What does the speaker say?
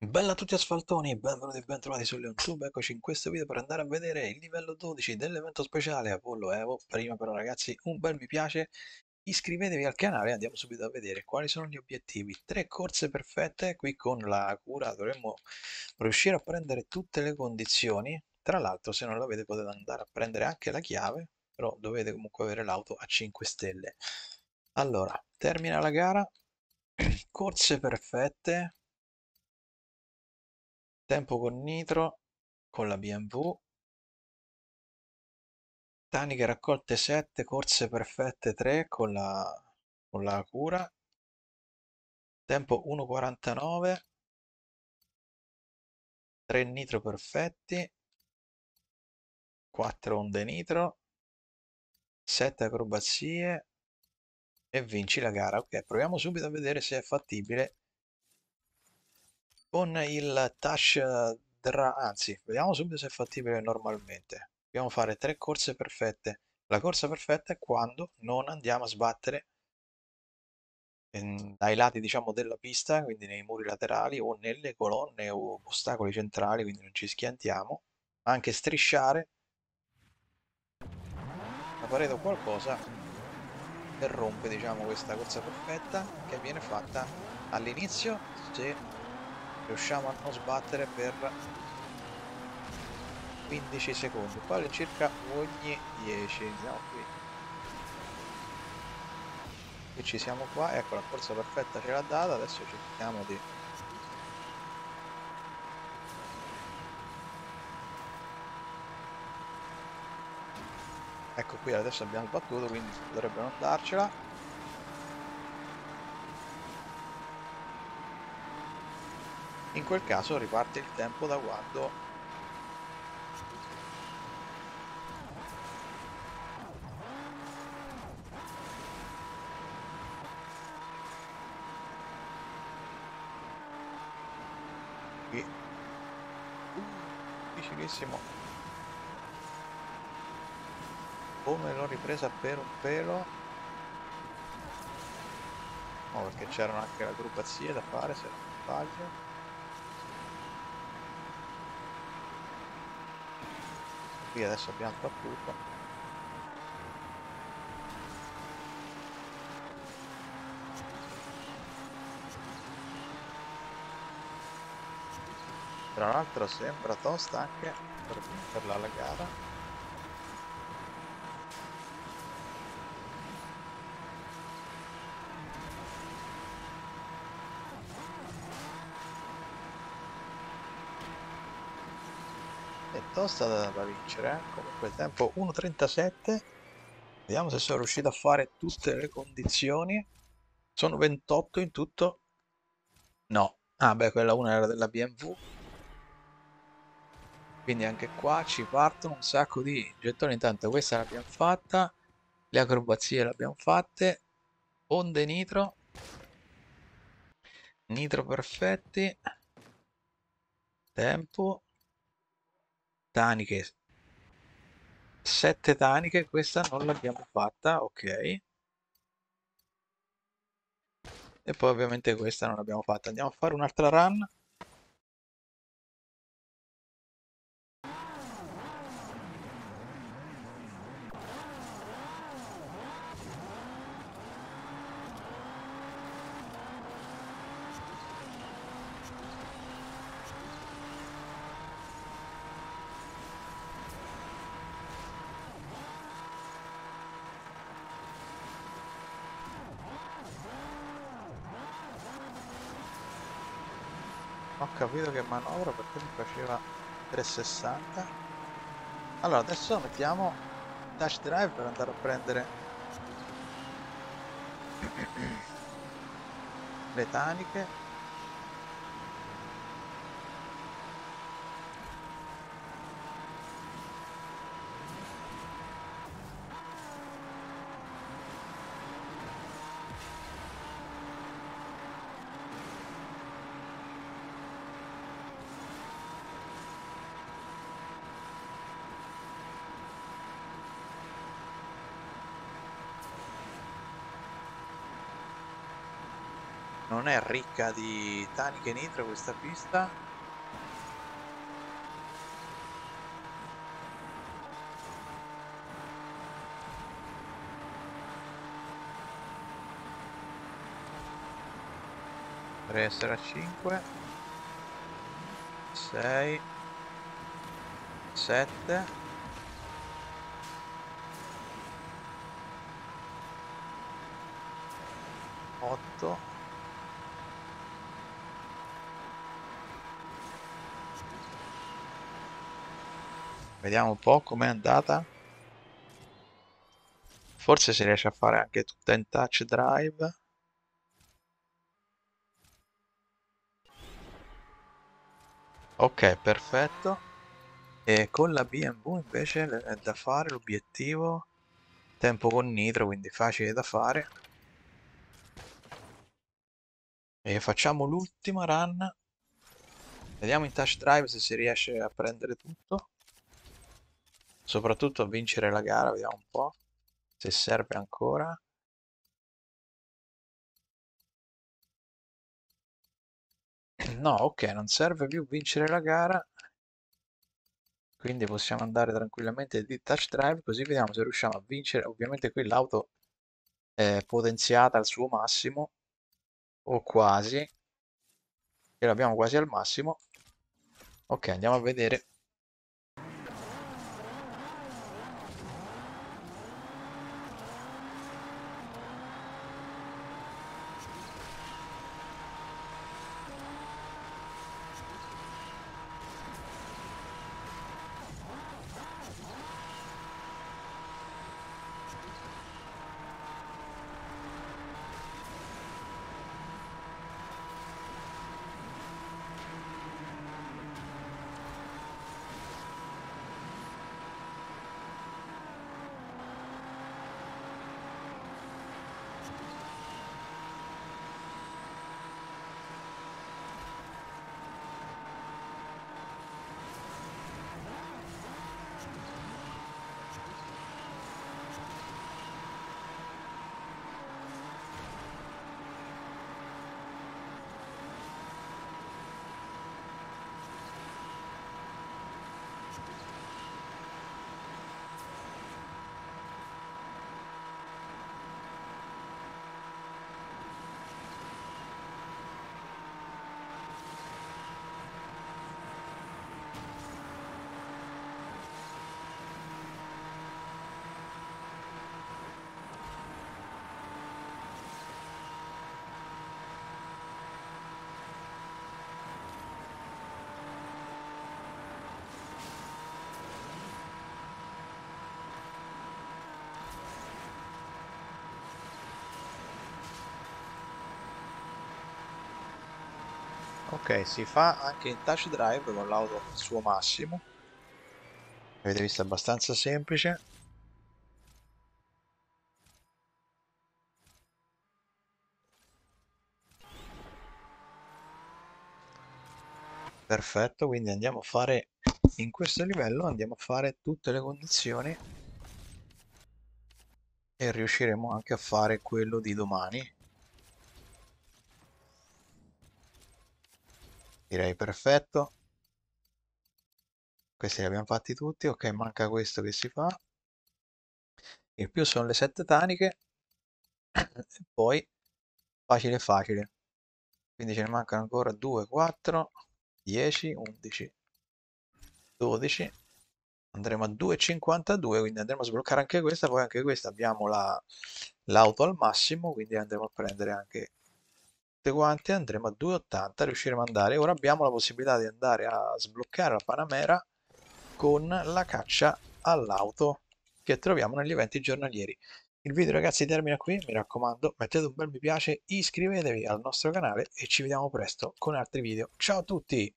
Bella a tutti asfaltoni, benvenuti e bentrovati su LeonTube, eccoci in questo video per andare a vedere il livello 12 dell'evento speciale Apollo Evo. Prima però ragazzi un bel mi piace, iscrivetevi al canale e andiamo subito a vedere quali sono gli obiettivi. Tre corse perfette, qui con la cura dovremmo riuscire a prendere tutte le condizioni. Tra l'altro se non l'avete potete andare a prendere anche la chiave, però dovete comunque avere l'auto a 5 stelle. Allora, termina la gara, corse perfette, tempo con Nitro, con la BMW, taniche raccolte 7, corse perfette 3 con la, con la cura, tempo 1.49, 3 nitro perfetti, 4 onde nitro, 7 acrobazie. E vinci la gara. Ok, proviamo subito a vedere se è fattibile con il touch dra... anzi, vediamo subito se è fattibile normalmente. Dobbiamo fare tre corse perfette. La corsa perfetta è quando non andiamo a sbattere dai lati diciamo della pista, quindi nei muri laterali o nelle colonne o ostacoli centrali, quindi non ci schiantiamo, anche strisciare la parete o qualcosa interrompe diciamo questa corsa perfetta che viene fatta all'inizio se riusciamo a non sbattere per 15 secondi poi all'incirca ogni 10 siamo qui. Qui ci siamo qua ecco la forza perfetta ce l'ha data adesso cerchiamo di ecco qui adesso abbiamo sbattuto quindi dovrebbe non darcela in quel caso riparte il tempo da quando uh, difficilissimo come l'ho ripresa per un pelo? No perché c'erano anche le aggruppazie da fare se non sbaglio qui adesso abbiamo battuto. Tra l'altro sembra tosta anche per vincerla la gara è tosta da, da vincere eh? comunque il tempo 1.37 vediamo se sono riuscito a fare tutte le condizioni. Sono 28 in tutto. No. Ah beh quella una era della BMW quindi anche qua ci partono un sacco di gettoni. Intanto questa l'abbiamo fatta. Le acrobazie le abbiamo fatte. Onde nitro. Nitro perfetti. Tempo taniche. 7 taniche questa non l'abbiamo fatta ok. E poi ovviamente questa non l'abbiamo fatta. Andiamo a fare un'altra run ho capito che manovra perché mi faceva 360 allora adesso mettiamo dash drive per andare a prendere le taniche non è ricca di taniche nitro questa pista. Dovrei essere a 5 6 7 8 Vediamo un po' com'è andata. Forse si riesce a fare anche tutta in touch drive. Ok, perfetto. E con la B&W invece è da fare l'obiettivo tempo con nitro, quindi facile da fare. E facciamo l'ultima run. Vediamo in touch drive se si riesce a prendere tutto. Soprattutto a vincere la gara, vediamo un po' se serve ancora. No, ok, non serve più vincere la gara. Quindi possiamo andare tranquillamente di touch drive, così vediamo se riusciamo a vincere. Ovviamente qui l'auto è potenziata al suo massimo, o quasi. E l'abbiamo quasi al massimo. Ok, andiamo a vedere ok si fa anche in touch drive con l'auto al suo massimo. Avete visto abbastanza semplice. Perfetto quindi andiamo a fare in questo livello andiamo a fare tutte le condizioni e riusciremo anche a fare quello di domani direi perfetto. Questi li abbiamo fatti tutti ok manca questo che si fa. Il più sono le sette taniche. E poi facile facile. Quindi ce ne mancano ancora 2 4 10 11 12 andremo a 2,52 quindi andremo a sbloccare anche questa poi anche questa abbiamo l'auto al massimo quindi andremo a prendere anche quante andremo a 2,80 riusciremo ad andare. Ora abbiamo la possibilità di andare a sbloccare la Panamera con la caccia all'auto che troviamo negli eventi giornalieri. Il video ragazzi termina qui mi raccomando mettete un bel mi piace iscrivetevi al nostro canale e ci vediamo presto con altri video. Ciao a tutti